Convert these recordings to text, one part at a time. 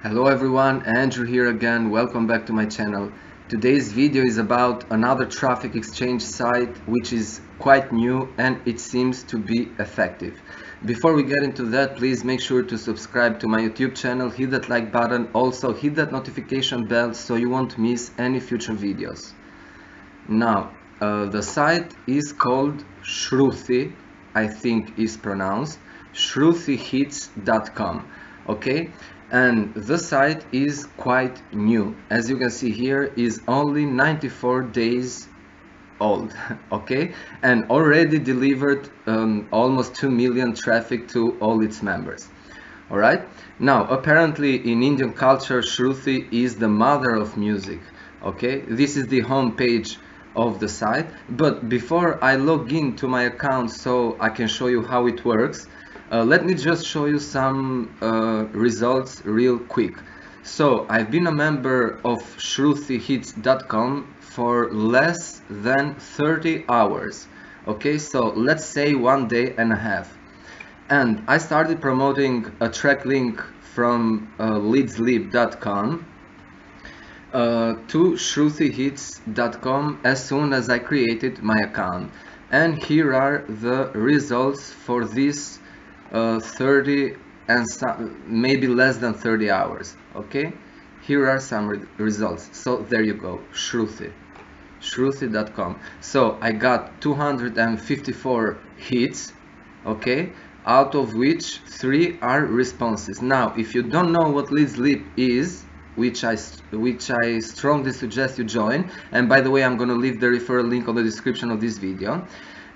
Hello everyone, Andrew here again, welcome back to my channel. Today's video is about another traffic exchange site which is quite new and it seems to be effective. Before we get into that, please make sure to subscribe to my YouTube channel, hit that like button, also hit that notification bell so you won't miss any future videos. Now, uh, the site is called Shruti, I think is pronounced, shruthihits.com, okay? And the site is quite new. As you can see here is only 94 days old okay? And already delivered um, almost 2 million traffic to all its members. All right? Now apparently in indian culture shruti is the mother of music okay? This is the home page of the site. But before i log into my account so i can show you how it works uh, let me just show you some uh, results real quick. So I've been a member of ShruthiHits.com for less than 30 hours. Okay, so let's say one day and a half. And I started promoting a track link from uh, leadsleap.com uh, to ShruthiHits.com as soon as I created my account. And here are the results for this uh, 30 and some, maybe less than 30 hours okay? Here are some re results. So there you go shruti shruti.com so i got 254 hits okay? Out of which three are responses. Now if you don't know what LeadsLeap is which I which I strongly suggest you join. And by the way I'm gonna leave the referral link on the description of this video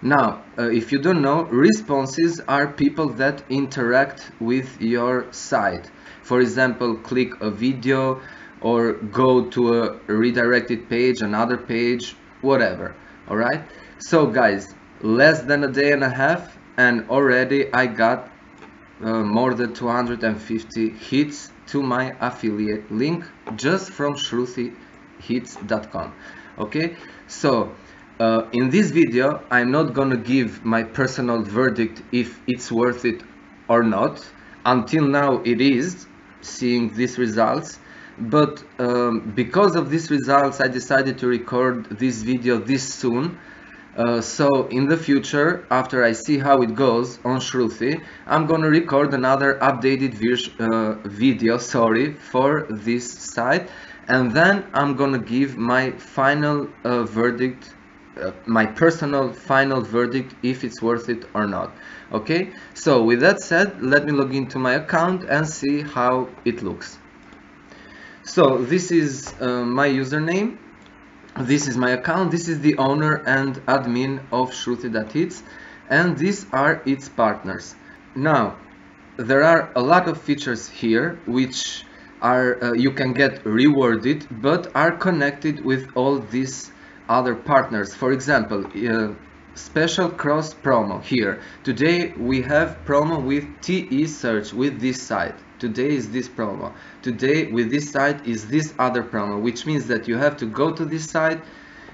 now, uh, if you don't know, responses are people that interact with your site. For example, click a video or go to a redirected page, another page, whatever. All right. So guys, less than a day and a half and already I got uh, more than 250 hits to my affiliate link just from shruthihits.com. Okay. So uh, in this video, I'm not gonna give my personal verdict if it's worth it or not. Until now it is, seeing these results. But um, because of these results, I decided to record this video this soon. Uh, so in the future, after I see how it goes on Shruthi, I'm gonna record another updated uh, video sorry, for this site. And then I'm gonna give my final uh, verdict uh, my personal final verdict if it's worth it or not. Okay? So with that said let me log into my account and see how it looks. So this is uh, my username. This is my account. This is the owner and admin of Shruthi.hits and these are its partners. Now there are a lot of features here which are uh, you can get rewarded but are connected with all these other partners. For example, uh, special cross promo here. Today we have promo with TE search with this site. Today is this promo. Today with this site is this other promo, which means that you have to go to this site,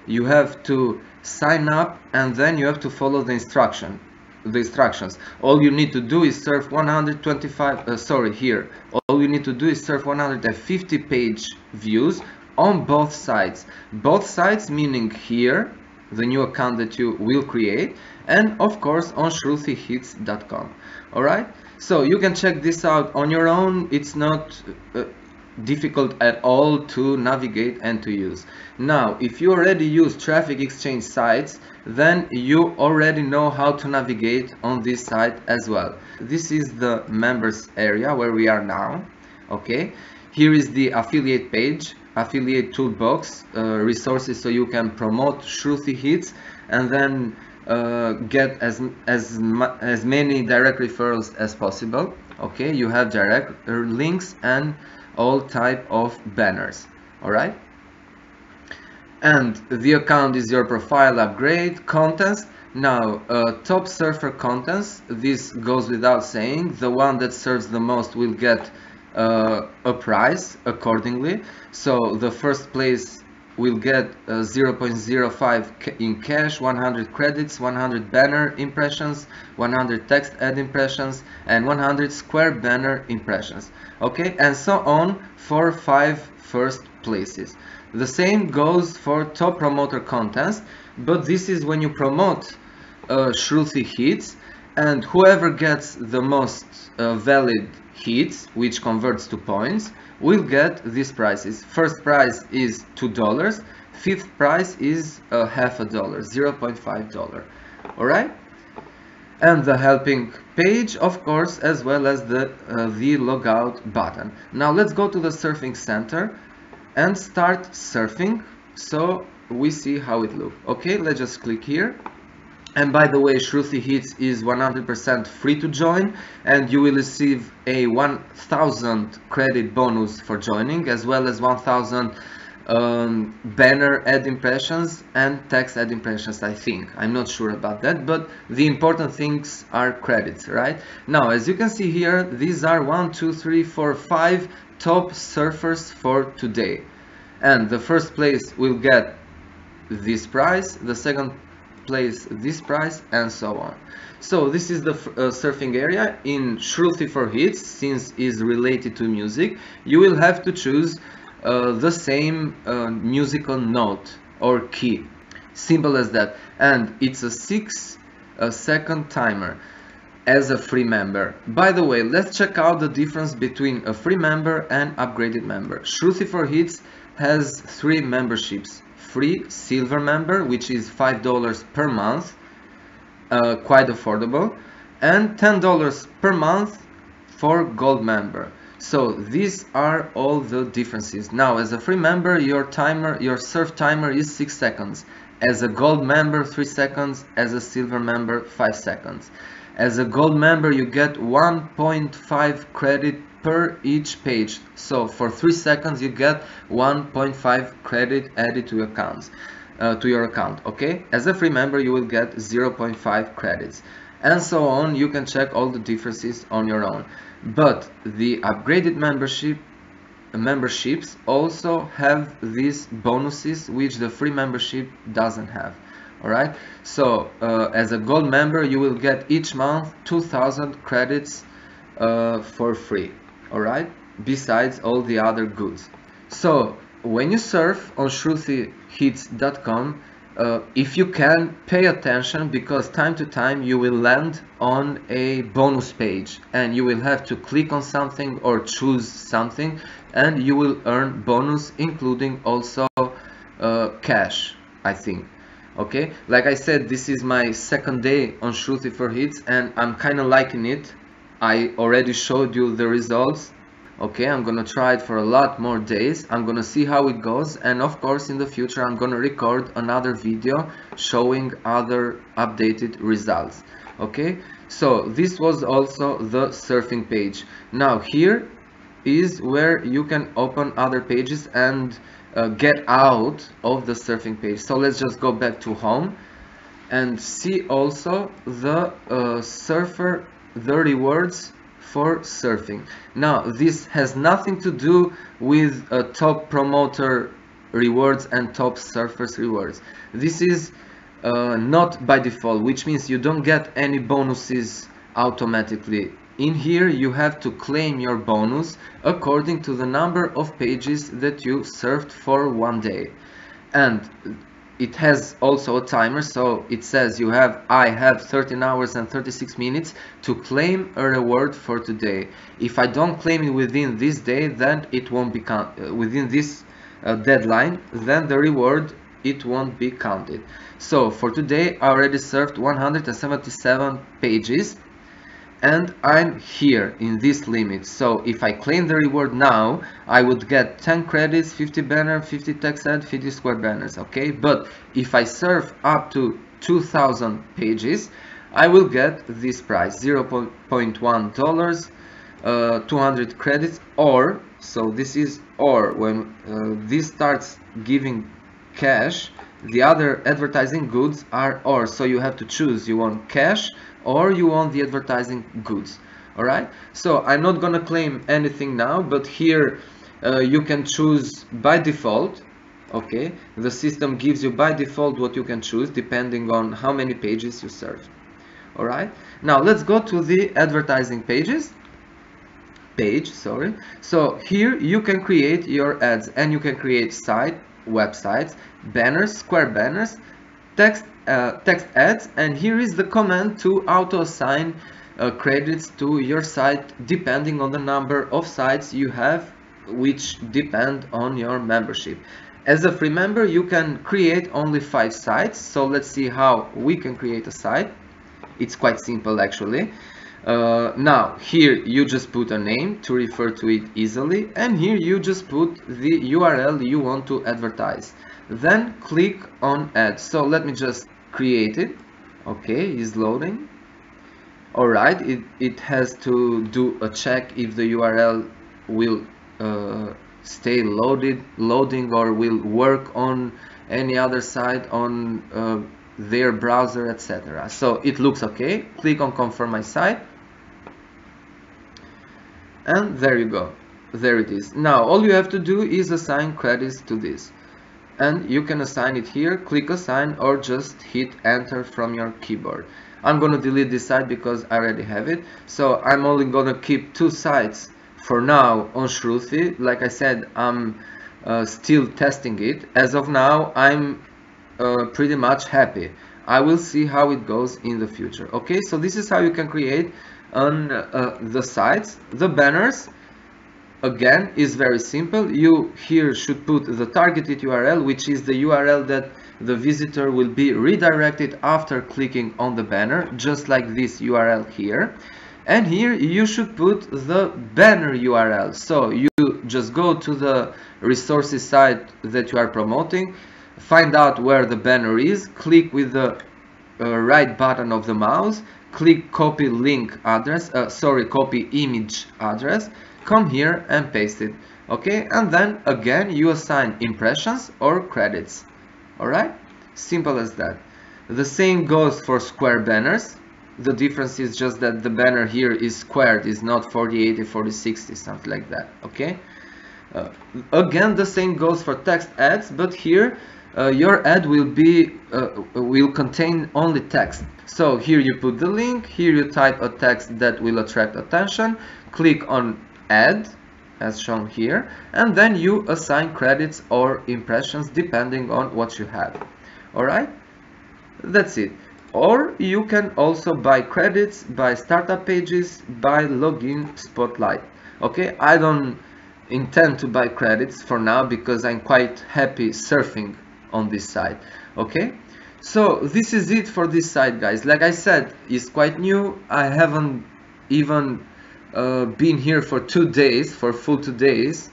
you have to sign up, and then you have to follow the instruction the instructions all you need to do is surf 125 uh, sorry here all you need to do is surf 150 page views on both sides. Both sides meaning here, the new account that you will create, and of course on shruthihits.com. Alright, so you can check this out on your own. It's not uh, difficult at all to navigate and to use. Now, if you already use traffic exchange sites, then you already know how to navigate on this site as well. This is the members area where we are now. Okay, here is the affiliate page affiliate toolbox uh, resources so you can promote Shruthi hits and then uh, get as as as many direct referrals as possible. Okay you have direct uh, links and all type of banners. All right? And the account is your profile upgrade contents. Now uh, top surfer contents this goes without saying. The one that serves the most will get a price accordingly. So the first place will get uh, 0.05 in cash 100 credits 100 banner impressions 100 text ad impressions and 100 square banner impressions. Okay and so on for five first places. The same goes for top promoter contest but this is when you promote uh, Shruthi hits and whoever gets the most uh, valid hits which converts to points will get these prices. First price is two dollars fifth price is a half a dollar 0.5 dollar. All right? And the helping page of course as well as the uh, the logout button. Now let's go to the surfing center and start surfing. So we see how it looks okay let's just click here and by the way Shruthi Hits is 100% free to join and you will receive a 1000 credit bonus for joining as well as 1000 um, banner ad impressions and text ad impressions I think. I'm not sure about that but the important things are credits right? Now as you can see here these are one two three four five top surfers for today. And the first place will get this price the second place this price and so on. So this is the uh, surfing area in Shruthi for hits since is related to music. You will have to choose uh, the same uh, musical note or key. Simple as that. And it's a six uh, second timer as a free member. By the way let's check out the difference between a free member and upgraded member. Shruthi for hits has three memberships free silver member which is five dollars per month uh, quite affordable and ten dollars per month for gold member. So these are all the differences. Now as a free member your timer your surf timer is six seconds. As a gold member three seconds. As a silver member five seconds. As a gold member you get 1.5 credit per each page. So for three seconds you get 1.5 credit added to your accounts uh, to your account okay? As a free member you will get 0.5 credits. And so on you can check all the differences on your own. But the upgraded membership memberships also have these bonuses which the free membership doesn't have all right? So uh, as a gold member you will get each month 2000 credits uh, for free all right besides all the other goods. So when you surf on shruthihits.com uh, if you can pay attention because time to time you will land on a bonus page and you will have to click on something or choose something and you will earn bonus including also uh, cash I think. Okay? Like I said this is my second day on Shruthi for hits and I'm kind of liking it I already showed you the results. Okay i'm gonna try it for a lot more days. I'm gonna see how it goes. And of course in the future i'm gonna record another video showing other updated results. Okay so this was also the surfing page. Now here is where you can open other pages and uh, get out of the surfing page. So let's just go back to home and see also the uh, surfer the rewards for surfing. Now, this has nothing to do with a top promoter rewards and top surfers rewards. This is uh, not by default, which means you don't get any bonuses automatically. In here, you have to claim your bonus according to the number of pages that you surfed for one day. And it has also a timer so it says you have I have 13 hours and 36 minutes to claim a reward for today. If I don't claim it within this day then it won't be count uh, within this uh, deadline then the reward it won't be counted. So for today I already served 177 pages and I'm here in this limit. So if I claim the reward now I would get 10 credits 50 banner 50 text ad 50 square banners okay? But if I serve up to 2000 pages I will get this price 0.1 dollars uh, 200 credits or so this is or when uh, this starts giving cash the other advertising goods are or. So you have to choose you want cash or you want the advertising goods all right? So i'm not gonna claim anything now but here uh, you can choose by default okay? The system gives you by default what you can choose depending on how many pages you serve all right? Now let's go to the advertising pages. Page sorry. So here you can create your ads and you can create site websites banners square banners text uh, text ads and here is the command to auto assign uh, credits to your site depending on the number of sites you have which depend on your membership. As a free member you can create only five sites so let's see how we can create a site. It's quite simple actually. Uh, now here you just put a name to refer to it easily and here you just put the URL you want to advertise then click on add. So let me just create it. Okay is loading. Alright it, it has to do a check if the URL will uh, stay loaded loading or will work on any other site on uh, their browser etc so it looks okay. Click on confirm my site. And there you go. There it is. Now all you have to do is assign credits to this and you can assign it here click assign or just hit enter from your keyboard. I'm gonna delete this site because I already have it. So I'm only gonna keep two sites for now on Shruthi. Like I said I'm uh, still testing it. As of now I'm uh, pretty much happy. I will see how it goes in the future. Okay so this is how you can create on uh, the sites the banners again is very simple. You here should put the targeted URL which is the URL that the visitor will be redirected after clicking on the banner just like this URL here. And here you should put the banner URL so you just go to the resources site that you are promoting find out where the banner is click with the uh, right button of the mouse click copy link address uh, sorry copy image address come here and paste it okay? And then again you assign impressions or credits alright simple as that. The same goes for square banners. The difference is just that the banner here is squared is not 40 80 40 60 something like that okay? Uh, again the same goes for text ads but here uh, your ad will be uh, will contain only text. So here you put the link here you type a text that will attract attention click on add as shown here and then you assign credits or impressions depending on what you have. Alright? That's it. Or you can also buy credits by startup pages by login spotlight. Okay? I don't intend to buy credits for now because I'm quite happy surfing on this site. Okay? So this is it for this site guys. Like I said it's quite new. I haven't even uh, been here for two days for full two days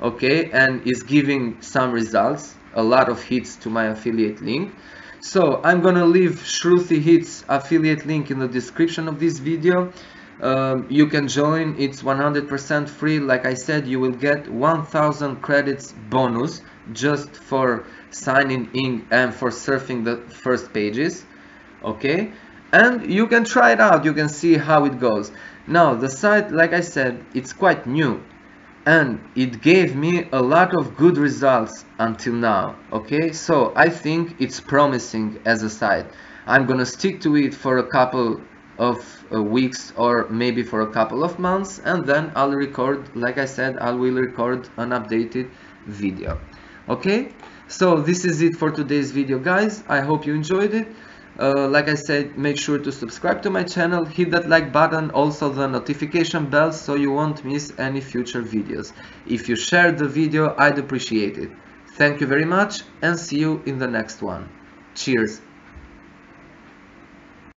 okay and is giving some results a lot of hits to my affiliate link. So I'm gonna leave Shruthi Hits affiliate link in the description of this video. Um, you can join it's 100% free. Like I said you will get 1000 credits bonus just for signing in and for surfing the first pages okay? And you can try it out you can see how it goes now the site like I said it's quite new. And it gave me a lot of good results until now okay? So I think it's promising as a site. I'm gonna stick to it for a couple of uh, weeks or maybe for a couple of months and then I'll record like I said I will record an updated video okay? So this is it for today's video guys. I hope you enjoyed it uh, like I said, make sure to subscribe to my channel, hit that like button, also the notification bell so you won't miss any future videos. If you share the video, I'd appreciate it. Thank you very much and see you in the next one. Cheers!